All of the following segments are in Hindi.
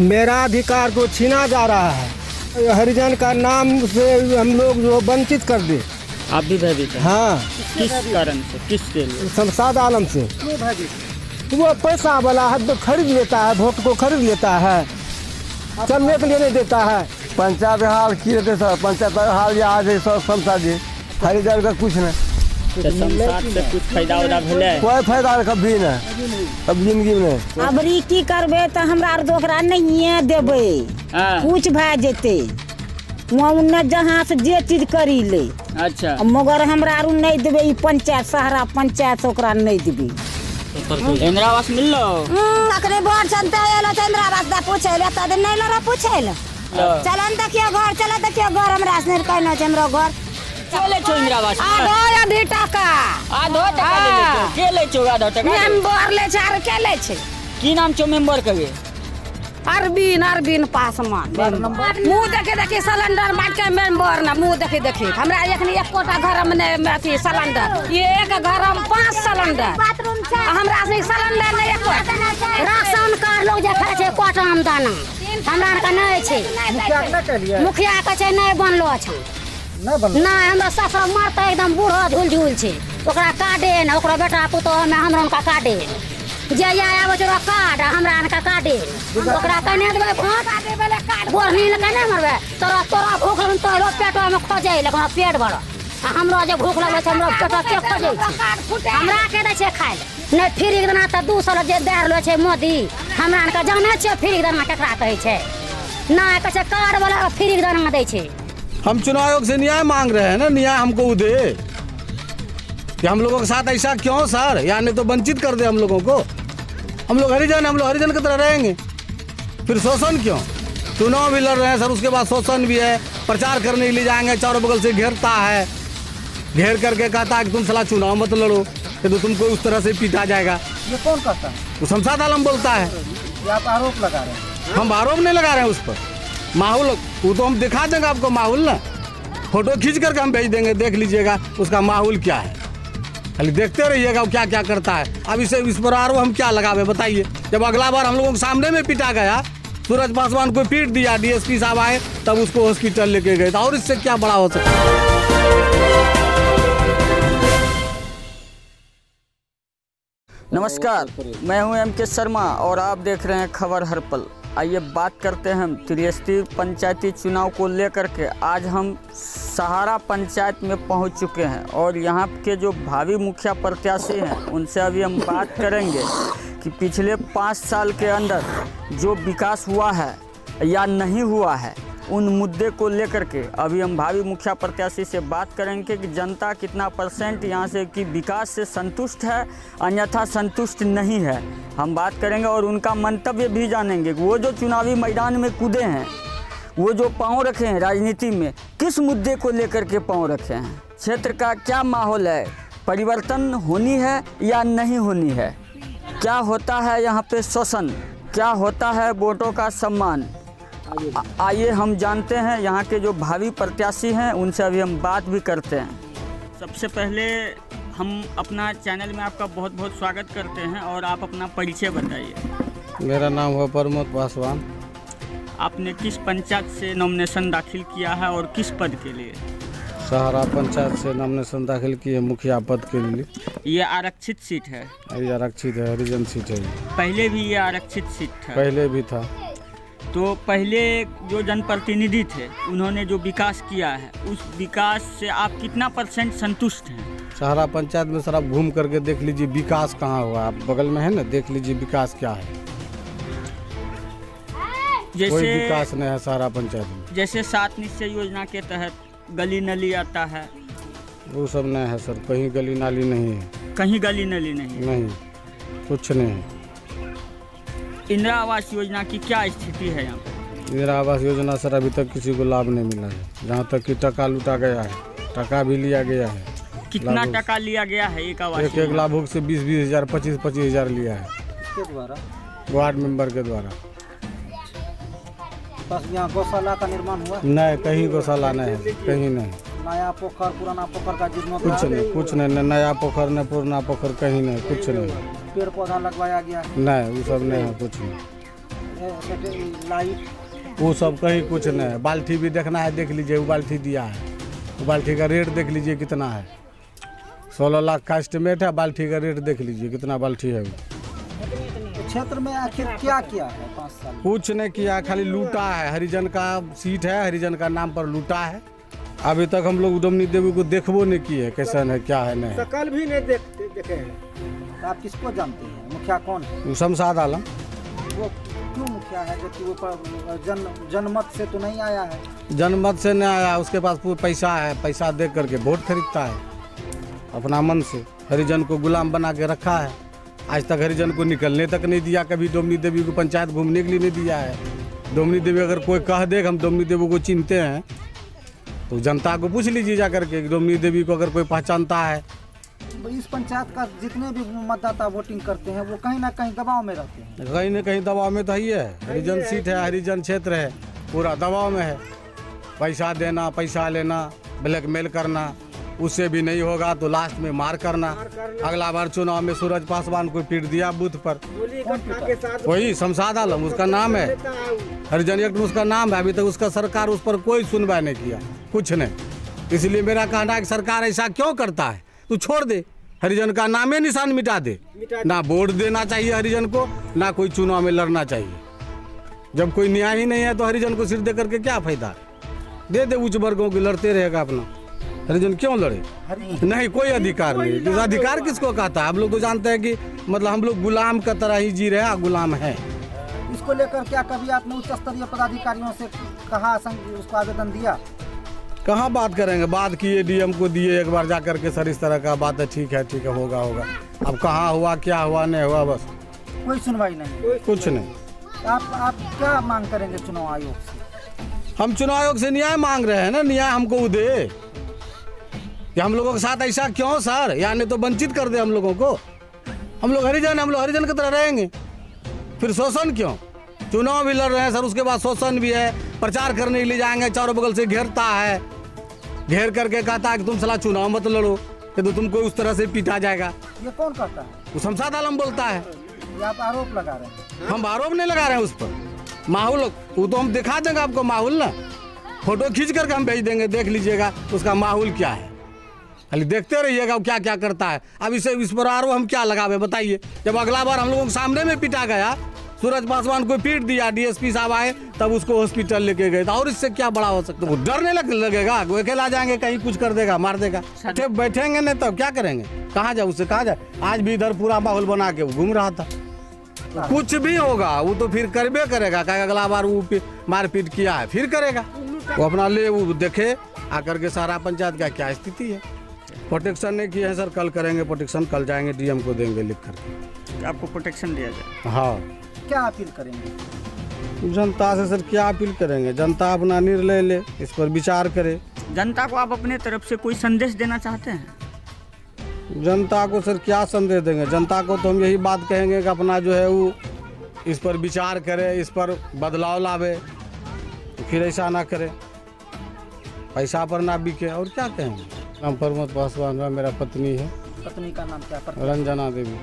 मेरा अधिकार को छीना जा रहा है हरिजन का नाम से हम लोग जो वंचित कर दे। आप भी भयभीत हैं? हाँ। किस कारण से? किसके लिए? शमशाद आलम से। वो पैसा वाला है तो खरीद लेता है वोट को खरीद लेता है। चलने के लिए नहीं देता है। पंचायत हाल की रहते सर? पंचायत हाल ये आज है सब जी। हरिजन का कुछ नहीं। तो से कुछ फ़ायदा उदा भेलै। कोई फ़ायदा कभी नहीं अब ज़िंदगी में। अब री की करबे तो हमरा आर दोकरा नहीं देबै। हाँ। कुछ भए जेतै। वहाँ उन्ने जहाँ से जे चीज़ करी ले। अच्छा। मगर हमरा आर नहीं देबै ई पंचायत सहरा पंचायत ओकरा नहीं देबै। इंदिरा आवास मिललो अखने वोट चलते एलो तो इंदिरा आवास दा पूछे ले त नहीं लरा पूछे ले। चलन देखियो घर चल देखियो घर हमरा से कहनो छै हमरो घर। के ले छो इंदिरा आवास आधो अभी टका आधो टका ले ले छो के ले छो आधो टका मेंबर ले छै आर के ले छै? की नाम छो मेंबर के अरबिन अरबिन पासवान। मुँह देखे देखे सिलेंडर मार के मेंबर ना मुँह देखे देखे। हमरा एखनी एकोटा घर में अथी सिलेंडर। ये एक घर में पाँच सिलेंडर। बाथरूम छै। हमरा से सिलेंडर नहीं एको राशन कार्ड लोग जे खाइ छै कोटा में दाना हमरा के नहीं छै। मुखिया के छै नहीं बनलो छै। नहीं हमरा ससुर मरते एकदम बूढ़ो झूल झूल छै। ओकरा काटे ने ओकरा बेटा पुतोह में हमरा उनका काटे जे या आबै छै काट हमरा अनका काटे ओकरा कने देबै भोट बोरनी ले कने मरबै तोरा तोरा भूख लगन तोरो पेटो में खोजै लेकिन पेट भर हमरो जे भूख लगै छै हमरो पेटो के खोजै छै हमरा के दै छै दाना जे दे रहलो छै मोदी हमरा अनका जानै छियै फ्री दाना केकरा कहै छै। छै कार्ड वाला फ्री दाना दै छै। हम चुनाव आयोग से न्याय मांग रहे हैं ना न्याय हमको वो दे। कि हम लोगों के साथ ऐसा क्यों सर? या नहीं तो वंचित कर दे हम लोगों को। हम लोग हरिजन हम लोग हरिजन की तरह रहेंगे। फिर शोषण क्यों? चुनाव भी लड़ रहे हैं सर उसके बाद शोषण भी है। प्रचार करने के लिए जाएँगे चारों बगल से घेरता है। घेर करके कहता है कि तुम सलाह चुनाव मत लड़ो ये तो तुमको उस तरह से पीटा जाएगा। ये कौन कहता है? शमशाद आलम बोलता है। आप आरोप लगा रहे हैं। हम आरोप नहीं लगा रहे हैं उस पर। माहौल वो तो हम दिखा देंगे आपको माहौल ना। फ़ोटो खींच करके हम भेज देंगे, देख लीजिएगा, उसका माहौल क्या है। खाली देखते रहिएगा वो क्या क्या करता है। अब इसे इस पर आरोप हम क्या लगावे, बताइए। जब अगला बार हम लोगों के सामने में पिटा गया, सूरज पासवान को पीट दिया, डीएसपी साहब आए, तब उसको हॉस्पिटल लेके गए। था और इससे क्या बड़ा हो सकता नमस्कार, मैं हूँ एम के शर्मा और आप देख रहे हैं खबर हर पल। आइए बात करते हैं हम त्रिस्तरीय पंचायती चुनाव को लेकर के। आज हम सहारा पंचायत में पहुँच चुके हैं और यहाँ के जो भावी मुखिया प्रत्याशी हैं, उनसे अभी हम बात करेंगे कि पिछले पाँच साल के अंदर जो विकास हुआ है या नहीं हुआ है उन मुद्दे को लेकर के। अभी हम भावी मुखिया प्रत्याशी से बात करेंगे कि जनता कितना परसेंट यहाँ से कि विकास से संतुष्ट है, अन्यथा संतुष्ट नहीं है। हम बात करेंगे और उनका मंतव्य भी जानेंगे वो जो चुनावी मैदान में कूदे हैं, वो जो पाँव रखे हैं राजनीति में, किस मुद्दे को लेकर के पाँव रखे हैं? क्षेत्र का क्या माहौल है? परिवर्तन होनी है या नहीं होनी है? क्या होता है यहाँ पे शोषण? क्या होता है वोटों का सम्मान? आइए हम जानते हैं यहाँ के जो भावी प्रत्याशी हैं उनसे अभी हम बात भी करते हैं। सबसे पहले हम अपना चैनल में आपका बहुत बहुत स्वागत करते हैं और आप अपना परिचय बताइए। मेरा नाम हुआ प्रमोद पासवान। आपने किस पंचायत से नॉमिनेशन दाखिल किया है और किस पद के लिए? सहारा पंचायत से नॉमिनेशन दाखिल किए मुखिया पद के लिए। ये आरक्षित सीट है? ये आरक्षित है हरिजन सीट है। पहले भी ये आरक्षित सीट था? पहले भी था। तो पहले जो जनप्रतिनिधि थे उन्होंने जो विकास किया है उस विकास से आप कितना परसेंट संतुष्ट हैं? सहारा पंचायत में सर आप घूम करके देख लीजिए विकास कहाँ हुआ आप बगल में है ना देख लीजिए विकास क्या है। जैसे कोई विकास नहीं है सहारा पंचायत में। जैसे सात निश्चय योजना के तहत गली नली आता है। वो सब नहीं है सर कहीं गली नाली नहीं है। कहीं गली नली नहीं नहीं कुछ नहीं है। इंदिरा आवास योजना की क्या स्थिति है यहाँ? इंदिरा आवास योजना सर अभी तक किसी को लाभ नहीं मिला है। जहाँ तक कि टका लूटा गया है टका भी लिया गया है। कितना टका लिया गया है एक आवास एक एक? लाभुक से बीस बीस हज़ार पच्चीस पच्चीस हज़ार लिया है। किसके द्वारा? वार्ड मेंबर के द्वारा। बस यहाँ गौशाला का निर्माण हुआ? नहीं कहीं गौशाला नहीं है कहीं नहीं। नया पोखर पुराना पोखर का जीर्णोद्धार कुछ नहीं कुछ नहीं न नया पोखर न पुराना पोखर कहीं नहीं कुछ नहीं। पेड़ पौधा लगवाया गया है। नहीं वो सब नहीं है कुछ नहीं। लाइट। वो सब कहीं कुछ नहीं है। बाल्टी भी देखना है देख लीजिए वो बाल्टी दिया है। बाल्टी का रेट देख लीजिए कितना है। सोलह लाख का एस्टिमेट है बाल्टी का रेट देख लीजिए कितना बाल्टी है वो। क्षेत्र में आखिर क्या किया है पाँच साल? कुछ नहीं किया खाली लूटा है। हरिजन का सीट है हरिजन का नाम पर लूटा है। अभी तक हम लोग डोमनी देवी को देखबो नहीं किए कैसन है क्या है नहीं। है कल भी नहीं देखते देखे हैं। आप किसको जानते हैं? मुखिया कौन है? शमशाद आलम। वो क्यों मुखिया है? जबकि वो जन जनमत से तो नहीं आया है। जनमत से नहीं आया उसके पास पूरा पैसा है पैसा दे करके वोट खरीदता है। अपना मन से हरिजन को गुलाम बना के रखा है। आज तक हरिजन को निकलने तक नहीं दिया कभी डोमनी देवी को पंचायत घूमने के लिए नहीं दिया है। डोमनी देवी अगर कोई कह दे हम डोमनी देवी को चिनते हैं। तो जनता को पूछ लीजिए जा करके कि डोमनी देवी को अगर कोई पहचानता है। इस पंचायत का जितने भी मतदाता वोटिंग करते हैं वो कहीं ना कहीं दबाव में रहते हैं। कहीं ना कहीं दबाव में तो ही है हरिजन सीट है हरिजन क्षेत्र है पूरा दबाव में है। पैसा देना पैसा लेना ब्लैकमेल करना उससे भी नहीं होगा तो लास्ट में मार करना। अगला बार चुनाव में सूरज पासवान को पीट दिया बूथ पर। वही शमशाद आलम उसका नाम है। हरिजन एक्ट उसका नाम है अभी तक उसका सरकार उस पर कोई सुनवाई नहीं किया। कुछ नहीं। इसलिए मेरा कहना है कि सरकार ऐसा क्यों करता है? तू छोड़ दे। हरिजन का नामे निशान मिटा दे। ना वोट देना चाहिए हरिजन को ना कोई चुनाव में लड़ना चाहिए। जब कोई न्याय ही नहीं है तो हरिजन को सिर दे करके क्या फ़ायदा दे दे उच्च वर्गों की लड़ते रहेगा अपना। हरिजन क्यों लड़े? नहीं कोई अधिकार नहीं। इस अधिकार किसको कहता है? हम लोग तो जानते हैं कि मतलब हम लोग गुलाम का तरह ही जी रहे हैं गुलाम हैं। इसको लेकर क्या कभी आपने उच्च स्तरीय पदाधिकारियों से कहा उसको आवेदन दिया? कहाँ बात करेंगे? बात किए डीएम को दिए एक बार जा करके सर इस तरह का बात है ठीक है ठीक है होगा होगा। अब कहाँ हुआ क्या हुआ नहीं हुआ बस। कोई सुनवाई नहीं। कुछ नहीं। आप आप क्या मांग करेंगे चुनाव आयोग से? हम चुनाव आयोग से न्याय मांग रहे हैं ना न्याय हमको वो दे। कि हम लोगों के साथ ऐसा क्यों सर? यानी तो वंचित कर दे हम लोगों को। हम लोग हरिजन हम लोग हरिजन की तरह रहेंगे। फिर शोषण क्यों? चुनाव भी लड़ रहे हैं सर उसके बाद शोषण भी है प्रचार करने के लिए जाएँगे चारों बगल से घेरता है। घेर करके कहता है कि तुम सला चुनाव मत लड़ो कि तो तुमको उस तरह से पीटा जाएगा। ये कौन कहता है? वो शमशाद आलम बोलता है। आप आरोप लगा रहे हैं। हम आरोप नहीं लगा रहे हैं उस पर। माहौल वो तो हम दिखा देंगे आपको माहौल ना। फ़ोटो खींच करके हम भेज देंगे देख लीजिएगा उसका माहौल क्या है। खाली देखते रहिएगा वो क्या क्या करता है। अब इसे इस पर आरोप हम क्या लगावे बताइए। जब अगला बार हम लोगों के सामने में पिटा गया सूरज पासवान को पीट दिया डीएसपी साहब आए तब उसको हॉस्पिटल लेके गए और इससे क्या बड़ा हो सकता है? वो डरने लग लगेगा। वो अकेला जाएँगे कहीं कुछ कर देगा मार देगा। बैठे बैठेंगे नहीं तब क्या करेंगे? कहाँ जाए उससे कहाँ जाए आज भी इधर पूरा माहौल बना के वो घूम रहा था। कुछ भी होगा वो तो फिर करबे करेगा। कहे अगला बार वो मारपीट किया है फिर करेगा। वो अपना ले वो देखे आकर के सारा पंचायत का क्या स्थिति है? प्रोटेक्शन नहीं किए हैं सर कल करेंगे प्रोटेक्शन कल जाएँगे डीएम को देंगे लिख करके। आपको प्रोटेक्शन दिया जाए। हाँ। क्या अपील करेंगे? जनता से सर क्या अपील करेंगे? जनता अपना निर्णय ले इस पर विचार करे। जनता को आप अपने तरफ़ से कोई संदेश देना चाहते हैं? जनता को सर क्या संदेश देंगे? जनता को तो हम यही बात कहेंगे कि अपना जो है वो इस पर विचार करे इस पर बदलाव लावे। तो फिर ऐसा ना करे। पैसा पर ना बिके और क्या कहेंगे? नाम प्रमोद पासवान है मेरा पत्नी है। पत्नी का नाम क्या? रंजना देवी।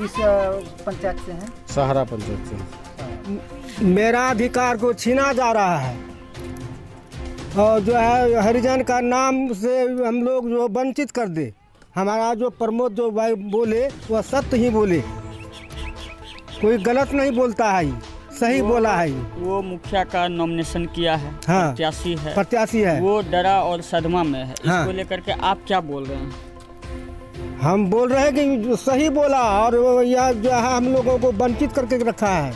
किस पंचायत से हैं? सहारा पंचायत से। मेरा अधिकार को छीना जा रहा है। और जो है हरिजन का नाम से हम लोग जो वंचित कर दे। हमारा जो प्रमोद जो भाई बोले वह सत्य ही बोले। कोई गलत नहीं बोलता है सही बोला है वो मुखिया का नॉमिनेशन किया है। हाँ। प्रत्याशी है। प्रत्याशी है। वो डरा और सदमा में है। हाँ। इसको लेकर के आप क्या बोल रहे हैं? हम बोल रहे हैं कि सही बोला और यह जो है हम लोगों को वंचित करके रखा है।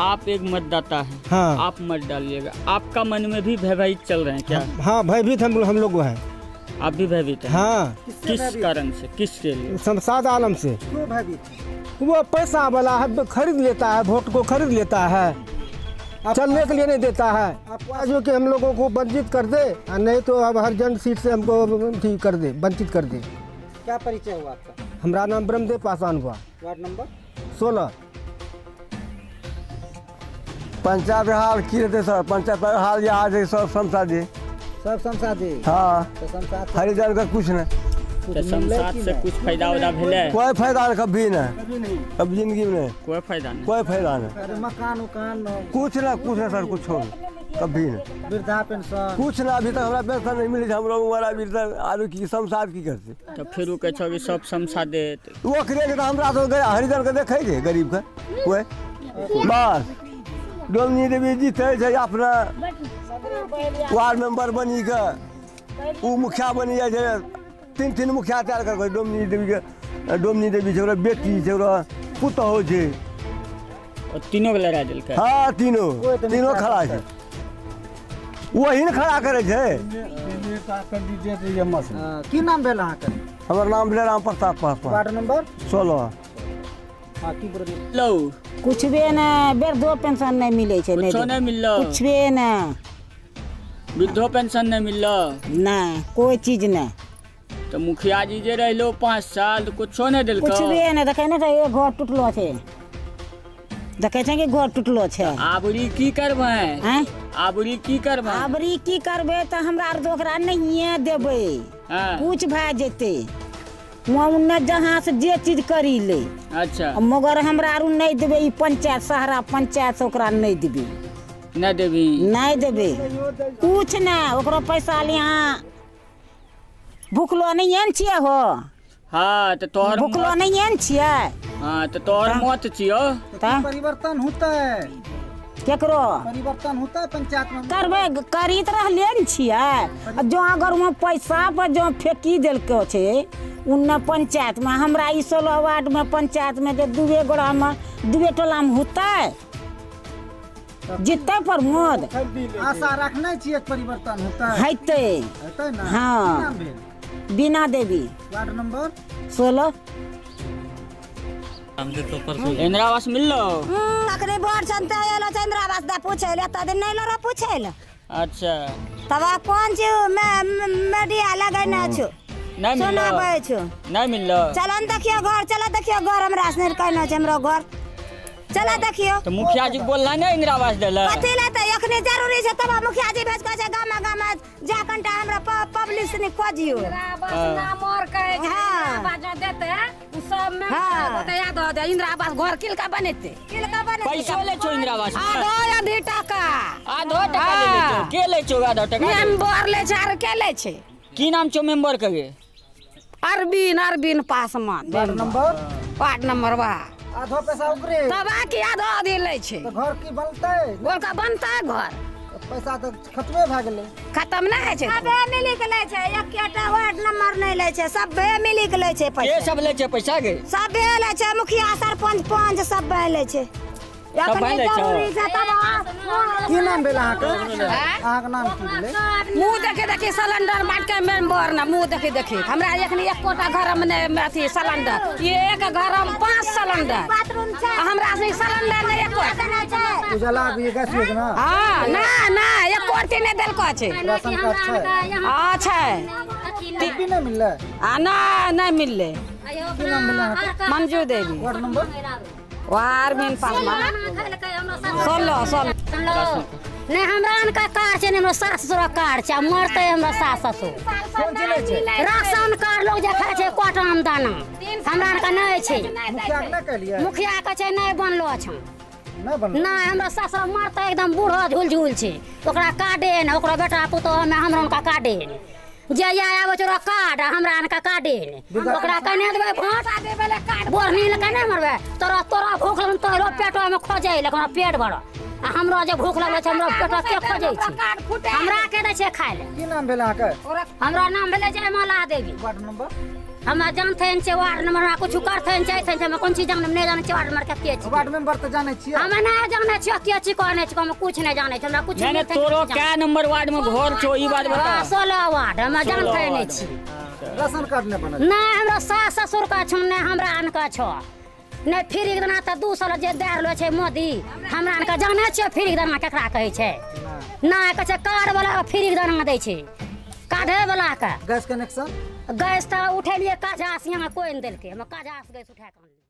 आप एक मतदाता है। हाँ। आप मत डालिएगा। आपका मन में भी भयभीत चल रहे हैं क्या? हाँ भयभीत हम हम लोग हैं। आप भी भयभीत हैं? हाँ। किस कारण से? किसके लिए? शमशाद आलम से। क्यों भयभीत वो पैसा वाला है खरीद लेता है वोट को खरीद लेता है। चलने के लिए नहीं देता है। आप जो कि हम लोगों को वंचित कर दे नहीं तो अब हर जन सीट से हमको ठीक कर दे वंचित कर दे। क्या परिचय हुआ आपका? हमारा नाम ब्रह्मदेव पासवान हुआ। Ward number? सोलह। पंचायत हाल की रहते सर? पंचायत हाल यहाँ से सब समझा दे सब संसादी हाँ। तो संसाद हरिजन का कुछ नहीं। तो से कुछ फ़ायदा उदा भेले? कोई फ़ायदा नहीं कभी नहीं। कभी ज़िंदगी में नहीं। कोई फ़ायदा नहीं। कोई फ़ायदा नहीं। मकान उकान कुछ ना कुछ ना सर कुछ नहीं कभी नहीं। वृद्धा पेंशन कुछ ना अभी तक हमरा पेंशन नहीं मिली हम लोग हमारा तक। आलू की संसार की करते? तो फिर वो कहे कि सब समसा देत। वो करे के तो हमरा तो गए हरिजन के देखे छै गरीब के? कोई बस। डोमनी देवी जीते अपना वार्ड मेंबर बनी के। उ मुखिया बनी छै तीन तीन मुखिया तैयार कर डोमनी देवी के डोमनी देवी छै बेटी ओकरा पुतहु छै। तीनों के लड़ा दिल के हाँ तीनों। तीनों खड़ा छै। वही ने खड़ा करे छै हाँ, की नाम भेल हमर नाम भेलै राम प्रताप पासवान। Ward number? सोलह। हाँ लो। कुछ भी ने वृद्धो पेंशन नहीं मिले छै नहीं कुछो नहीं मिललो। कुछ भी ने। वृद्धो पेंशन नहीं मिललो। नहीं कोई चीज़ नहीं। तो मुखिया जी जे रहलो पाँच साल तो कुछो नहीं दिल कुछ भी नहीं देखे नहीं ये घर टूटलो छै। देखे छै कि घर टूटलो छै। आबरी की करबै? हैं आबरी की करबै। आबरी की करबे तो हमरा आर ओकरा नहिए देबै। हाँ। कुछ भए जेतै। वहाँ उन्ने जहाँ से जे चीज़ करी ले। अच्छा। मगर हमरा आर नहीं देबै ई पंचायत सहारा पंचायत से ओकरा नहीं देबै। नहीं देवी नहीं देबै। कुछ नहीं ओकरो पैसा लिहाँ भूखलो नहीं ने छियै हो? हाँ तो तोहर भूखलो नहीं ने छियै? हाँ तो तोहर मत छियो। परिवर्तन होता। है केकरो? परिवर्तन होता है पंचायत में? करबै करीत रहले ने छियै। जो अगर वहाँ पैसा पर जो फेंकी देलको छै उन्ने पंचायत में हमरा ई सोलह वार्ड में पंचायत में जे दुए गोड़ा में दुए टोला में होतै? जीतै प्रमोद आशा रखने छियै परिवर्तन होता? है हेतै। होता ना? हाँ। Bina Devi ward number? सोलह। इंदिरा आवास मिललो अखनी बोर्ड चलते एलो छै इंदिरा आवास दे पूछे ले त दिन नहीं लो पूछे ले अच्छा। तब कौन चीज़ में मीडिया लगैने छु नहीं मिललो सुनाबै छु नहीं मिललो चलो देखियो घर चलो देखियो घर हमरा से कहने छै हमरो घर। चलो देखियो। तो मुखिया जी बोलला नहीं इंदिरा आवास देला। कथी ले त एखनी ज़रूरी छै तब मुखिया जी भेज के छै गामा गामा जा कनटा हमरा पब्लिक से खोजियो नाम और कहे छै हाँ। इंदिरा आवास जो देते हैं? सब में हाँ। बता दो दे इंदिरा आवास घर किलका बनेते? किलका बने पैसो ले छो इंदिरा आवास आधो आधी टका। आधो टका ले ले छो के ले छो आधो टका मेंबर ले छै के ले छै? की नाम छो मेंबर के Arbin Arbin Paswan. Number? Ward number बा आधो पैसा ओकरे तब की आधो आधी ले छै। तो घर की बनतै? बोलका बनता है घर? पैसा तो खत्मे भए गेलै। खत्म नै है छै? सबे मिली के लै छै एकेटा वार्ड नंबर नै लै छै सबे मिली के लै छै के पैसा सब लै छै पैसा के? सबे लै छै मुखिया सरपंच पंच सब लै छै। की नाम भेल अहाँके अहाँके नाम की भेलै मुँह देखे देखी सिलेंडर बांट के मेंबर ना मुँह देखे देखी। हमरा एखनी एक कोटा घर में ने अथी सिलेंडर एक घर में पाँच सिलेंडर। बाथरूम हमरा से सिलेंडर नहीं एक कोटा। भी गैस योजना हाँ ना ना एक कोटी नहीं देलको छै। राशन कार्ड छै। हाँ छै। नहीं। मिललै आ ना नहीं मिलले की नाम भेलै अहाँके मंजू देवी। वार्ड नंबर सोलह सोलह नहीं हमरा अनका कार्ड छै नहीं हमरा सास ससुर कार्ड छै मरतै हमरा सास ससुर। राशन कार्ड लोग जे खाइ छै कोटाम दाना हमरा अनका नहीं छै। मुखिया के के छै नहीं बनलो छै। नहीं हमरा ससुर मरतै एकदम बूढ़ो झुल झुल छै। ओकरा कार्डे ने ओकरा बेटा पुतोह में हमरा कार्डे ने जे आया छै ओकरा हमरा अनका कार्डे ने ओकरा कने देबै भोट? बोरनी ले। कने मरबे? तोरा तोरा भूख लगन तोरो पेटो में खोजै ले हमरा पेट भर। आ हमरो जे भूख लगल छै हमरो पेटो के खोजै छै। हमरा के दे छै खाय ले। की नाम भेलै अहाँके? हमरा नाम भेलै जयमाला देवी। Ward number? हमरा जानते छै वार्ड नंबर हमरा कुछ करते छै छै हम कोन चीज़ जाने नहीं जाने वार्ड नंबर के के वार्ड मेंबर तो जानै छियै हमें नहीं जाने छियै के छी कहने छी हम कुछ नहीं जाने छी हमरा कुछ नहीं तोरो क्या नंबर वार्ड में घर छो ई बात बता। सोलह वार्ड हम जानते नहीं छी। राशन कार्ड नहीं बनल नहीं हमरा सास ससुर का छौ नहीं हमरा अनका छौ। नहीं फ्री के दाना तऽ दू साल जे दे रहलो छै मोदी हमरा अनका जाने छियै फ्री के दाना केकरा कहै छै। नहीं कहै छै कार्ड वाला फ्री के दाना दै छै। काढ़े वाला के। Gas connection? गैस तऽ उठेलिए काजास यहाँ कोई नहीं दिल्क। हम काजास गैस उठा के आनलियै